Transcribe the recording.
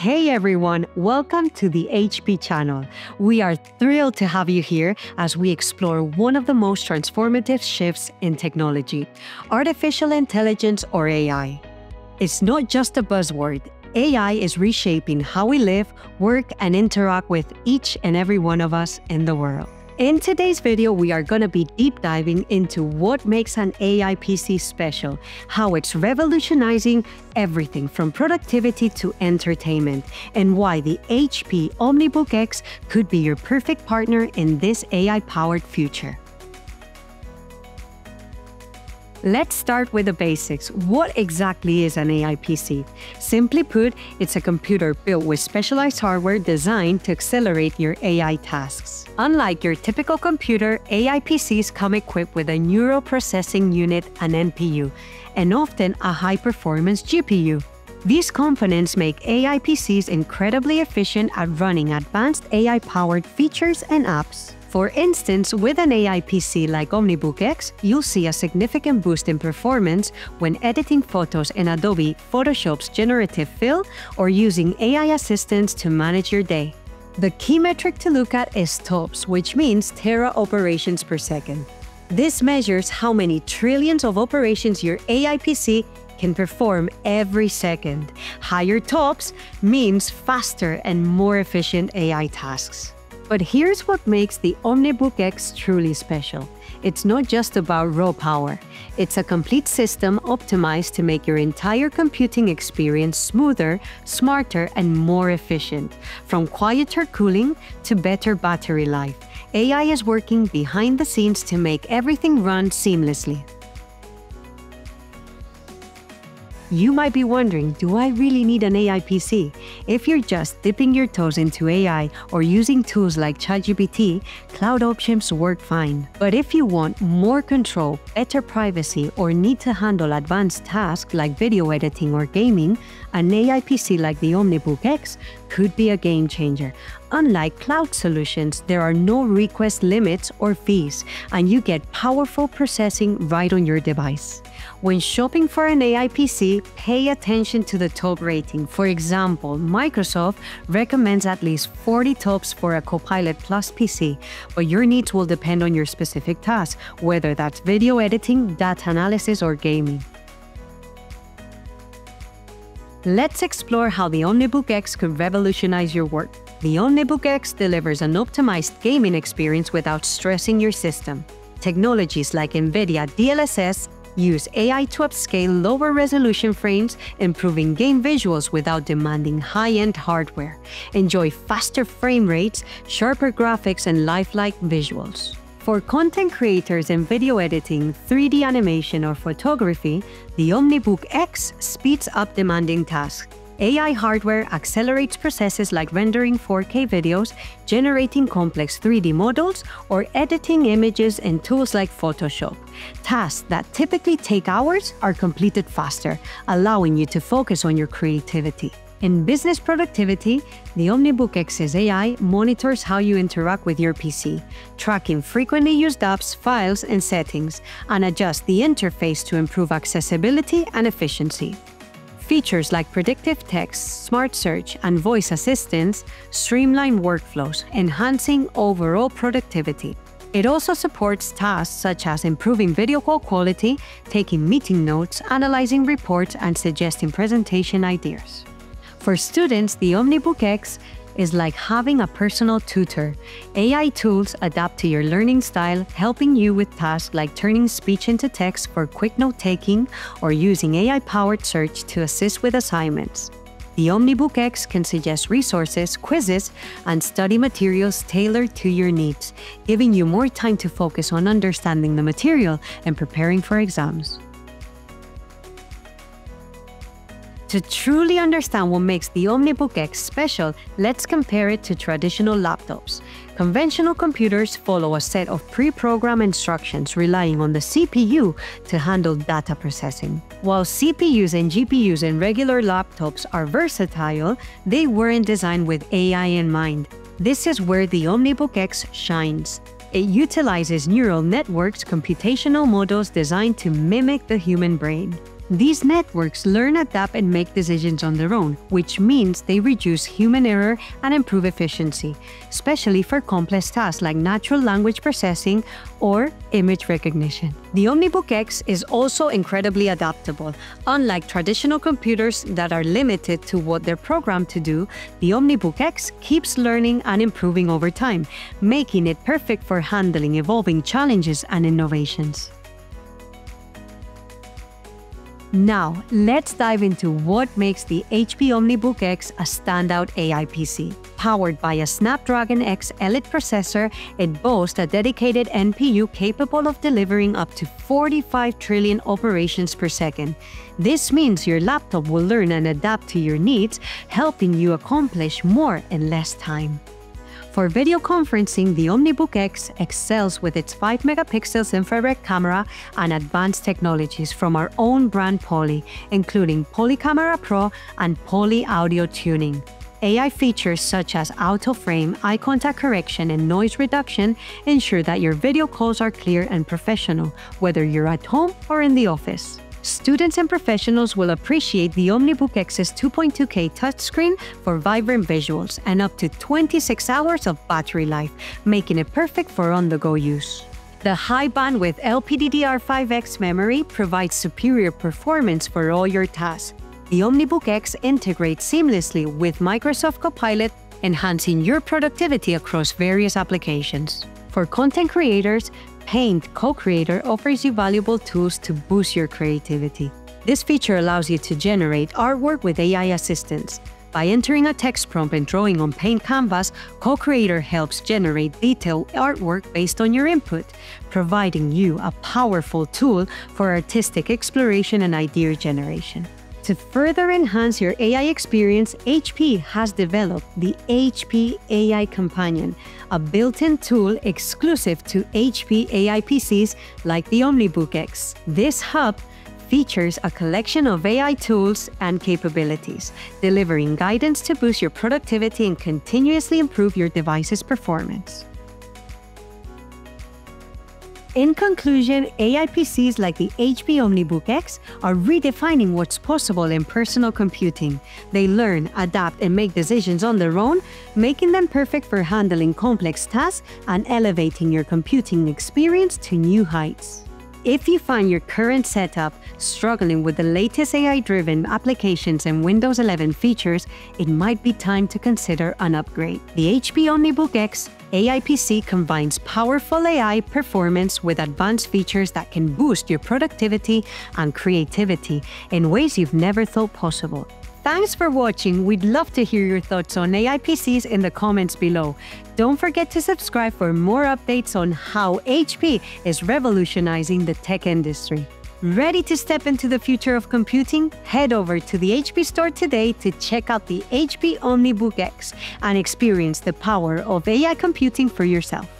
Hey everyone, welcome to the HP channel. We are thrilled to have you here as we explore one of the most transformative shifts in technology artificial intelligence or AI. It's not just a buzzword, AI is reshaping how we live, work, and interact with each and every one of us in the world. In today's video, we are going to be deep diving into what makes an AI PC special, how it's revolutionizing everything from productivity to entertainment, and why the HP OmniBook X could be your perfect partner in this AI powered future. Let's start with the basics. What exactly is an AI PC? Simply put, it's a computer built with specialized hardware designed to accelerate your AI tasks. Unlike your typical computer, AI PCs come equipped with a neural processing unit, an NPU, and often a high performance GPU. These components make AI PCs incredibly efficient at running advanced AI powered features and apps. For instance, with an AI PC like OmniBook X, you'll see a significant boost in performance when editing photos in Adobe Photoshop's generative fill or using AI assistants to manage your day. The key metric to look at is TOPS, which means tera operations per second. This measures how many trillions of operations your AI PC can perform every second. Higher TOPS means faster and more efficient AI tasks. But here's what makes the OmniBook X truly special. It's not just about raw power. It's a complete system optimized to make your entire computing experience smoother, smarter, and more efficient. From quieter cooling to better battery life, AI is working behind the scenes to make everything run seamlessly. You might be wondering, do I really need an AI PC? If you're just dipping your toes into AI or using tools like ChatGPT, cloud options work fine. But if you want more control, better privacy, or need to handle advanced tasks like video editing or gaming, an AI PC like the OmniBook X could be a game changer. Unlike cloud solutions, there are no request limits or fees, and you get powerful processing right on your device. When shopping for an AI PC, pay attention to the top rating. For example, Microsoft recommends at least 40 tops for a Copilot Plus PC, but your needs will depend on your specific task, whether that's video editing, data analysis, or gaming. Let's explore how the OmniBook X could revolutionize your work. The OmniBook X delivers an optimized gaming experience without stressing your system. Technologies like NVIDIA DLSS Use AI to upscale lower resolution frames, improving game visuals without demanding high-end hardware. Enjoy faster frame rates, sharper graphics, and lifelike visuals. For content creators in video editing, 3D animation, or photography, the OmniBook X speeds up demanding tasks AI hardware accelerates processes like rendering 4K videos, generating complex 3D models, or editing images in tools like Photoshop. Tasks that typically take hours are completed faster, allowing you to focus on your creativity. In business productivity, the OmniBook X's AI monitors how you interact with your PC, tracking frequently used apps, files, and settings, and adjusts the interface to improve accessibility and efficiency. Features like predictive text, smart search, and voice assistance streamline workflows, enhancing overall productivity. It also supports tasks such as improving video call quality, taking meeting notes, analyzing reports, and suggesting presentation ideas. For students, the OmniBook X is like having a personal tutor. AI tools adapt to your learning style, helping you with tasks like turning speech into text for quick note taking or using AI powered search to assist with assignments. The OmniBook X can suggest resources, quizzes, and study materials tailored to your needs, giving you more time to focus on understanding the material and preparing for exams. To truly understand what makes the OmniBook X special, let's compare it to traditional laptops. Conventional computers follow a set of pre-programmed instructions relying on the CPU to handle data processing. While CPUs and GPUs in regular laptops are versatile, they weren't designed with AI in mind. This is where the OmniBook X shines. It utilizes neural networks computational models designed to mimic the human brain. These networks learn, adapt, and make decisions on their own, which means they reduce human error and improve efficiency, especially for complex tasks like natural language processing or image recognition. The OmniBook X is also incredibly adaptable. Unlike traditional computers that are limited to what they're programmed to do, the OmniBook X keeps learning and improving over time, making it perfect for handling evolving challenges and innovations. Now, let's dive into what makes the HP OmniBook X a standout AI PC. Powered by a Snapdragon X Elite processor, it boasts a dedicated NPU capable of delivering up to 45 trillion operations per second. This means your laptop will learn and adapt to your needs, helping you accomplish more in less time. For video conferencing, the OmniBook X excels with its 5 megapixels infrared camera and advanced technologies from our own brand Poly, including Poly Camera Pro and Poly Audio Tuning. AI features such as auto frame, eye contact correction, and noise reduction ensure that your video calls are clear and professional, whether you're at home or in the office. Students and professionals will appreciate the OmniBook X's 2.2K touchscreen for vibrant visuals and up to 26 hours of battery life, making it perfect for on-the-go use. The high bandwidth LPDDR5X memory provides superior performance for all your tasks. The OmniBook X integrates seamlessly with Microsoft Copilot, enhancing your productivity across various applications. For content creators, Paint Co-Creator offers you valuable tools to boost your creativity. This feature allows you to generate artwork with AI assistance. By entering a text prompt and drawing on Paint Canvas, Co-Creator helps generate detailed artwork based on your input, providing you a powerful tool for artistic exploration and idea generation. To further enhance your AI experience, HP has developed the HP AI Companion, a built-in tool exclusive to HP AI PCs like the OmniBook X. This hub features a collection of AI tools and capabilities, delivering guidance to boost your productivity and continuously improve your device's performance. In conclusion, AI PCs like the HP OmniBook X are redefining what's possible in personal computing. They learn, adapt, and make decisions on their own, making them perfect for handling complex tasks and elevating your computing experience to new heights. If you find your current setup struggling with the latest AI driven applications and Windows 11 features, it might be time to consider an upgrade. The HP OmniBook X AI PC combines powerful AI performance with advanced features that can boost your productivity and creativity in ways you've never thought possible. Thanks for watching. We'd love to hear your thoughts on AI PCs in the comments below. Don't forget to subscribe for more updates on how HP is revolutionizing the tech industry. Ready to step into the future of computing? Head over to the HP store today to check out the HP OmniBook X and experience the power of AI computing for yourself.